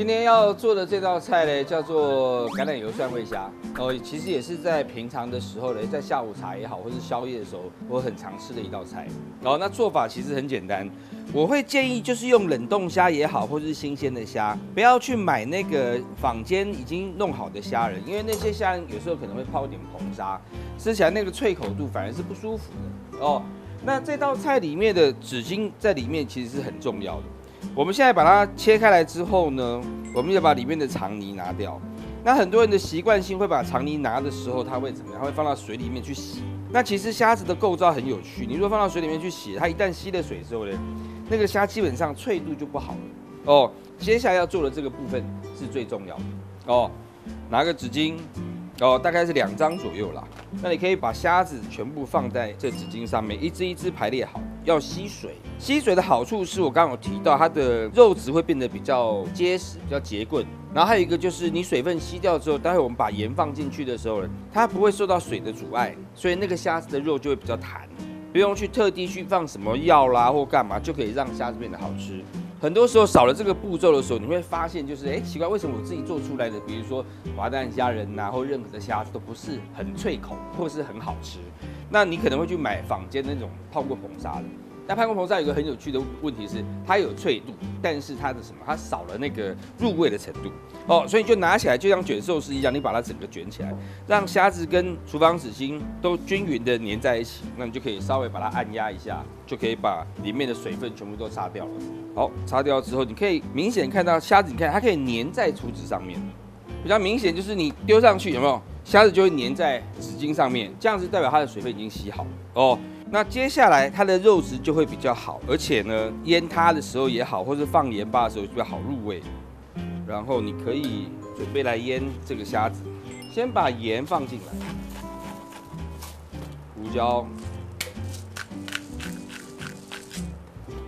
今天要做的这道菜呢，叫做橄榄油蒜味虾。哦，其实也是在平常的时候呢，在下午茶也好，或是宵夜的时候，我很常吃的一道菜。然后那做法其实很简单，我会建议就是用冷冻虾也好，或者是新鲜的虾，不要去买那个坊间已经弄好的虾仁，因为那些虾仁有时候可能会泡一点硼砂，吃起来那个脆口度反而是不舒服的。哦，那这道菜里面的纸巾在里面其实是很重要的。我们现在把它切开来之后呢，我们要把里面的肠泥拿掉。那很多人的习惯性会把肠泥拿的时候，它会怎么样？它会放到水里面去洗。那其实虾子的构造很有趣，你如果放到水里面去洗，它一旦吸了水之后呢，那个虾基本上脆度就不好了。哦，接下来要做的这个部分是最重要的。哦，拿个纸巾。哦，大概是两张左右啦。那你可以把虾子全部放在这纸巾上面，一只一只排列好。要吸水，吸水的好处是我刚刚有提到，它的肉质会变得比较结实、比较结棍。然后还有一个就是，你水分吸掉之后，待会我们把盐放进去的时候呢，它不会受到水的阻碍，所以那个虾子的肉就会比较弹，不用去特地去放什么药啦或干嘛，就可以让虾子变得好吃。很多时候少了这个步骤的时候，你会发现就是，哎，奇怪，为什么我自己做出来的，比如说滑蛋虾仁呐，或任何的虾都不是很脆口，或是很好吃？那你可能会去买坊间那种泡过硼砂的。那泡过硼砂有一个很有趣的问题是，它有脆度，但是它的什么？它少了那个入味的程度哦，所以就拿起来就像卷寿司一样，你把它整个卷起来，让虾子跟厨房纸巾都均匀的粘在一起，那你就可以稍微把它按压一下，就可以把里面的水分全部都擦掉了。好，擦掉之后，你可以明显看到虾子，你看它可以粘在厨纸上面，比较明显就是你丢上去有没有？虾子就会粘在纸巾上面，这样子代表它的水分已经吸好了哦。那接下来它的肉质就会比较好，而且呢，腌它的时候也好，或者放盐巴的时候比较好入味。然后你可以准备来腌这个虾子，先把盐放进来，胡椒，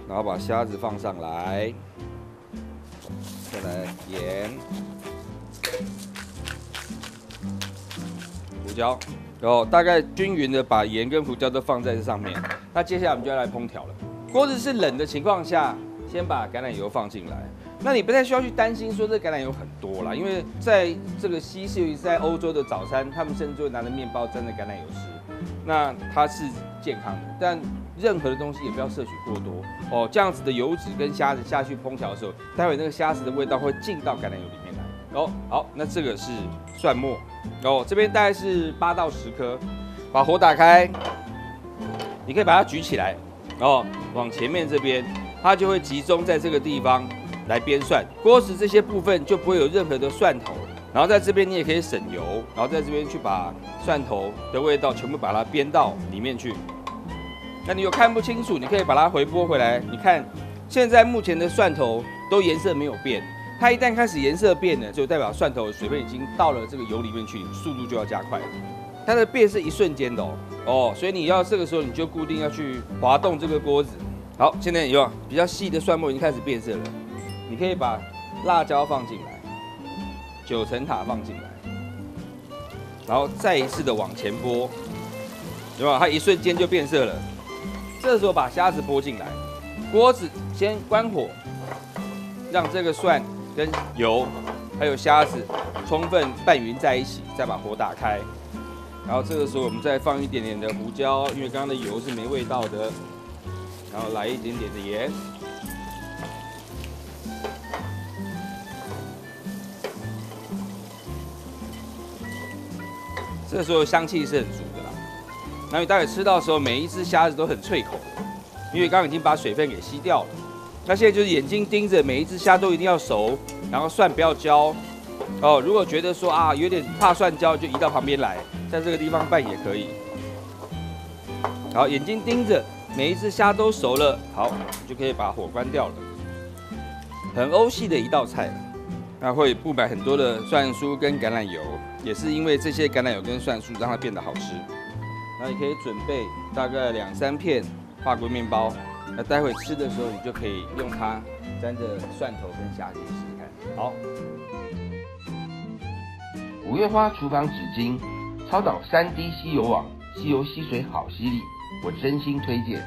然后把虾子放上来，再来盐，胡椒。然后大概均匀的把盐跟胡椒都放在这上面。那接下来我们就要来烹调了。锅子是冷的情况下，先把橄榄油放进来。那你不太需要去担心说这橄榄油很多啦，因为在这个西式，尤其在欧洲的早餐，他们甚至会拿着面包沾着橄榄油吃。那它是健康的，但任何的东西也不要摄取过多哦。这样子的油脂跟虾子下去烹调的时候，待会那个虾子的味道会进到橄榄油里面来。哦，好，那这个是蒜末。哦，这边大概是八到十颗，把火打开，你可以把它举起来，哦，往前面这边，它就会集中在这个地方来煸蒜，锅子这些部分就不会有任何的蒜头，然后在这边你也可以省油，然后在这边去把蒜头的味道全部把它煸到里面去。那你有看不清楚，你可以把它回拨回来，你看现在目前的蒜头都颜色没有变。它一旦开始颜色变了，就代表蒜头水分已经到了这个油里面去，速度就要加快。它的变是一瞬间的哦，哦，所以你要这个时候你就固定要去滑动这个锅子。好，现在有比较细的蒜末已经开始变色了，你可以把辣椒放进来，九层塔放进来，然后再一次的往前拨，有没有？它一瞬间就变色了。这时候把虾子拨进来，锅子先关火，让这个蒜。跟油还有虾子充分拌匀在一起，再把火打开，然后这个时候我们再放一点点的胡椒，因为刚刚的油是没味道的，然后来一点点的盐，这时候香气是很足的啦。那你待会吃到的时候，每一只虾子都很脆口，因为刚刚已经把水分给吸掉了。那现在就是眼睛盯着每一只虾都一定要熟，然后蒜不要焦哦。如果觉得说啊有点怕蒜焦，就移到旁边来，在这个地方拌也可以。好，眼睛盯着每一只虾都熟了，好，就可以把火关掉了。很欧系的一道菜，那会布满很多的蒜酥跟橄榄油，也是因为这些橄榄油跟蒜酥让它变得好吃。那你可以准备大概两三片法国面包。那待会吃的时候，你就可以用它沾着蒜头跟虾子试试看。好，五月花厨房纸巾，超导三 D 吸油网，吸油吸水好吸力，我真心推荐。